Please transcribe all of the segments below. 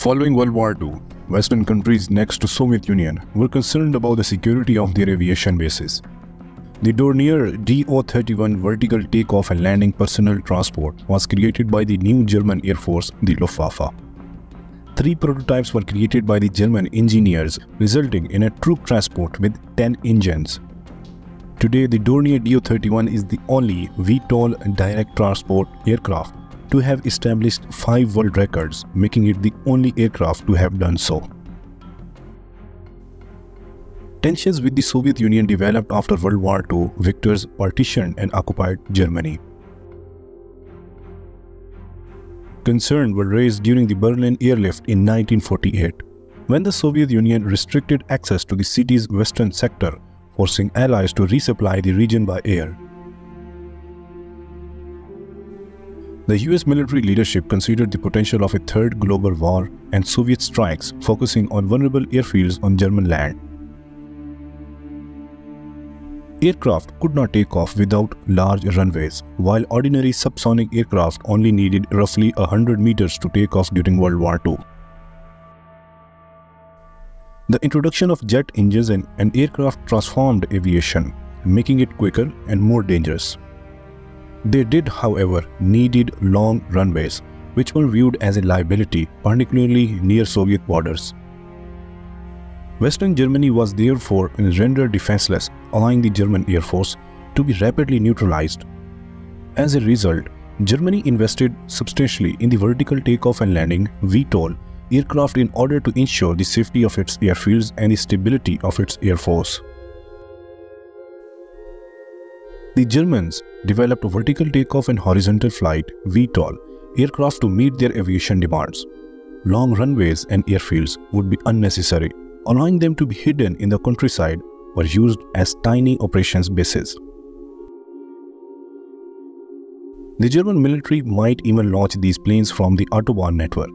Following World War II, Western countries next to Soviet Union were concerned about the security of their aviation bases. The Dornier Do-31 vertical takeoff and landing personnel transport was created by the new German Air Force, the Luftwaffe. Three prototypes were created by the German engineers, resulting in a troop transport with 10 engines. Today, the Dornier Do-31 is the only VTOL direct transport aircraft to have established five world records, making it the only aircraft to have done so. Tensions with the Soviet Union developed after World War II, victors partitioned and occupied Germany. Concerns were raised during the Berlin airlift in 1948, when the Soviet Union restricted access to the city's western sector, forcing allies to resupply the region by air. The US military leadership considered the potential of a third global war and Soviet strikes focusing on vulnerable airfields on German land. Aircraft could not take off without large runways, while ordinary subsonic aircraft only needed roughly 100 meters to take off during World War II. The introduction of jet engines and, aircraft transformed aviation, making it quicker and more dangerous. They did, however, needed long runways, which were viewed as a liability, particularly near Soviet borders. Western Germany was therefore rendered defenseless, allowing the German Air Force to be rapidly neutralized. As a result, Germany invested substantially in the vertical takeoff and landing VTOL aircraft in order to ensure the safety of its airfields and the stability of its air force. The Germans developed vertical takeoff and horizontal flight VTOL aircraft to meet their aviation demands. Long runways and airfields would be unnecessary, allowing them to be hidden in the countryside or used as tiny operations bases. The German military might even launch these planes from the Autobahn network.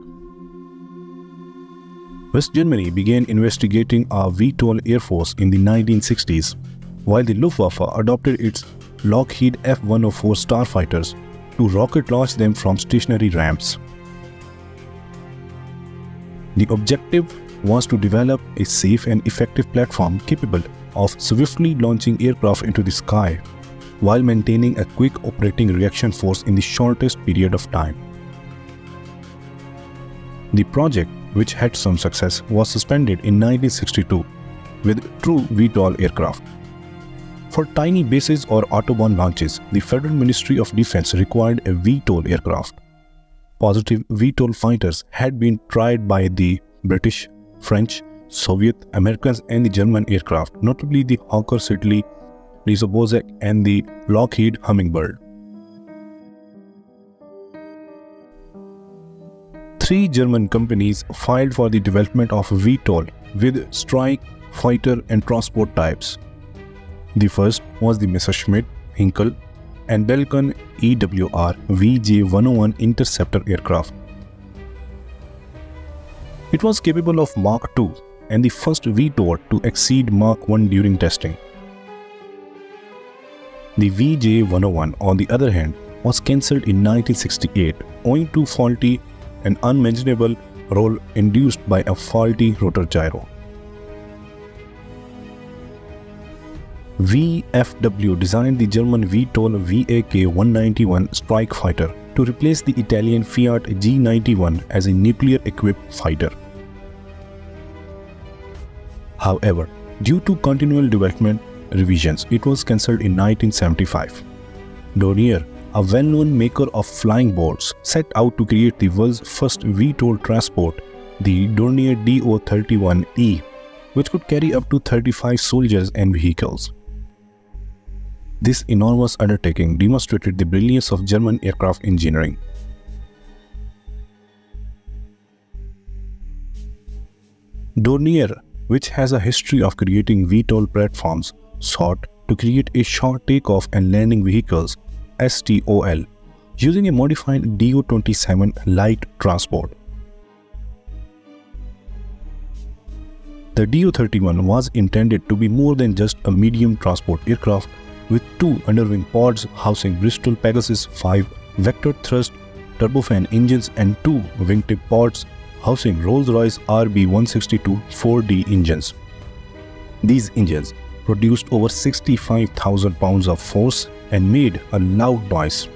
West Germany began investigating a VTOL air force in the 1960s, while the Luftwaffe adopted its Lockheed F-104 starfighters to rocket launch them from stationary ramps. The objective was to develop a safe and effective platform capable of swiftly launching aircraft into the sky while maintaining a quick operating reaction force in the shortest period of time. The project, which had some success, was suspended in 1962 with true VTOL aircraft. For tiny bases or Autobahn launches, the Federal Ministry of Defense required a VTOL aircraft. Positive VTOL fighters had been tried by the British, French, Soviet, Americans and the German aircraft, notably the Hawker Siddeley Rizobozek and the Lockheed Hummingbird. Three German companies filed for the development of VTOL with strike, fighter and transport types. The first was the Messerschmitt, Heinkel, and Bölkow EWR VJ101 interceptor aircraft. It was capable of Mach 2 and the first VTOL to exceed Mach 1 during testing. The VJ101, on the other hand, was cancelled in 1968 owing to faulty and unmanageable roll induced by a faulty rotor gyro. VFW designed the German VTOL VAK-191 strike fighter to replace the Italian Fiat G91 as a nuclear-equipped fighter. However, due to continual development revisions, it was cancelled in 1975. Dornier, a well-known maker of flying boats, set out to create the world's first VTOL transport, the Dornier Do-31E, which could carry up to 35 soldiers and vehicles. This enormous undertaking demonstrated the brilliance of German aircraft engineering. Dornier, which has a history of creating VTOL platforms, sought to create a short takeoff and landing vehicles STOL using a modified Do-27 light transport. The Do-31 was intended to be more than just a medium transport aircraft with two underwing pods housing Bristol Pegasus 5 vector thrust turbofan engines and two wingtip pods housing Rolls-Royce RB162 4D engines. These engines produced over 65,000 pounds of force and made a loud noise.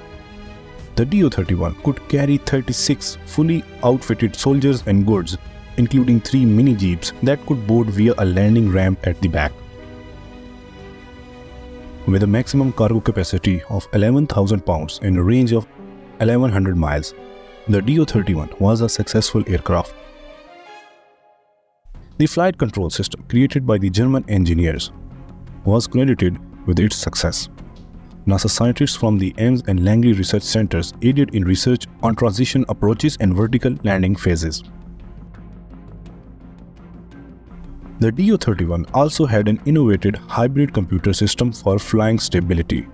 The Do-31 could carry 36 fully outfitted soldiers and goods, including three mini jeeps that could board via a landing ramp at the back. With a maximum cargo capacity of 11,000 pounds and a range of 1100 miles, the Do-31 was a successful aircraft. The flight control system created by the German engineers was credited with its success. NASA scientists from the Ames and Langley research centers aided in research on transition approaches and vertical landing phases. The Do-31 also had an innovative hybrid computer system for flying stability.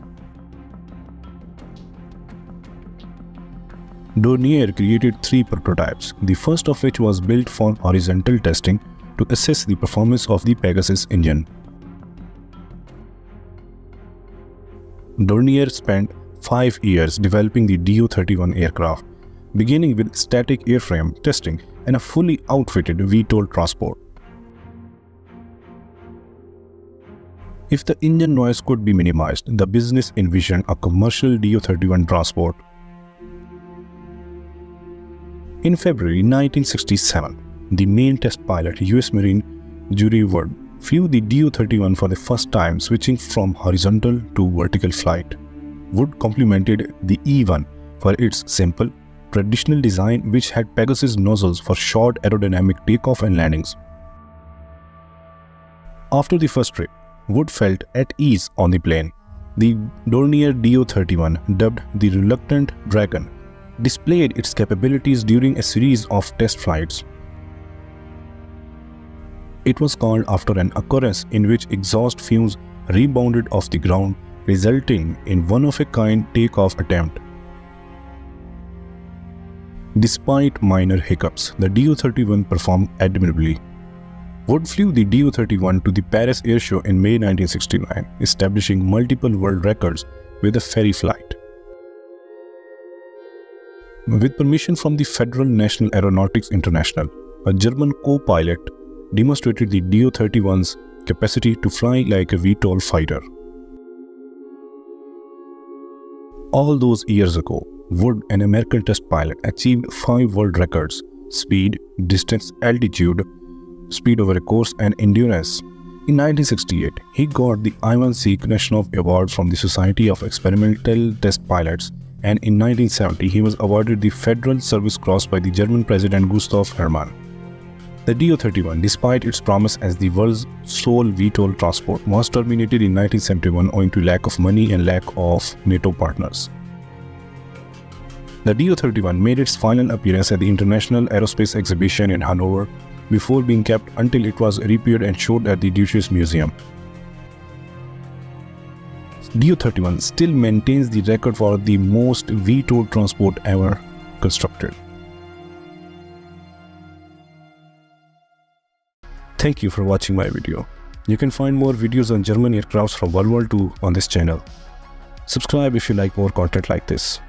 Dornier created three prototypes, the first of which was built for horizontal testing to assess the performance of the Pegasus engine. Dornier spent five years developing the Do-31 aircraft, beginning with static airframe testing and a fully outfitted VTOL transport. If the engine noise could be minimized, the business envisioned a commercial Do-31 transport in February 1967, the main test pilot, US Marine Drury Wood, flew the Do-31 for the first time, switching from horizontal to vertical flight. Wood complimented the E-1 for its simple, traditional design which had Pegasus nozzles for short aerodynamic takeoff and landings. After the first trip, Wood felt at ease on the plane. The Dornier Do-31, dubbed the Reluctant Dragon, displayed its capabilities during a series of test flights. It was called after an occurrence in which exhaust fumes rebounded off the ground, resulting in one-of-a-kind takeoff attempt. Despite minor hiccups, the Do-31 performed admirably. Wood flew the Do-31 to the Paris Air Show in May 1969, establishing multiple world records with a ferry flight. With permission from the Federal National Aeronautics International, a German co-pilot demonstrated the Do-31's capacity to fly like a VTOL fighter. All those years ago, Wood, an American test pilot, achieved five world records speed, distance, altitude, speed over a course, and endurance. In 1968, he got the Ivan C. Krasnov Award from the Society of Experimental Test Pilots and in 1970 he was awarded the Federal Service Cross by the German President Gustav Heinemann. The Do-31, despite its promise as the world's sole VTOL transport, was terminated in 1971 owing to lack of money and lack of NATO partners. The Do-31 made its final appearance at the International Aerospace Exhibition in Hanover before being kept until it was repaired and showed at the Deutsches Museum. Do-31 still maintains the record for the most VTOL transport ever constructed. Thank you for watching my video. You can find more videos on German aircrafts from World War II on this channel. Subscribe if you like more content like this.